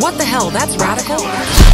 What the hell? That's radical.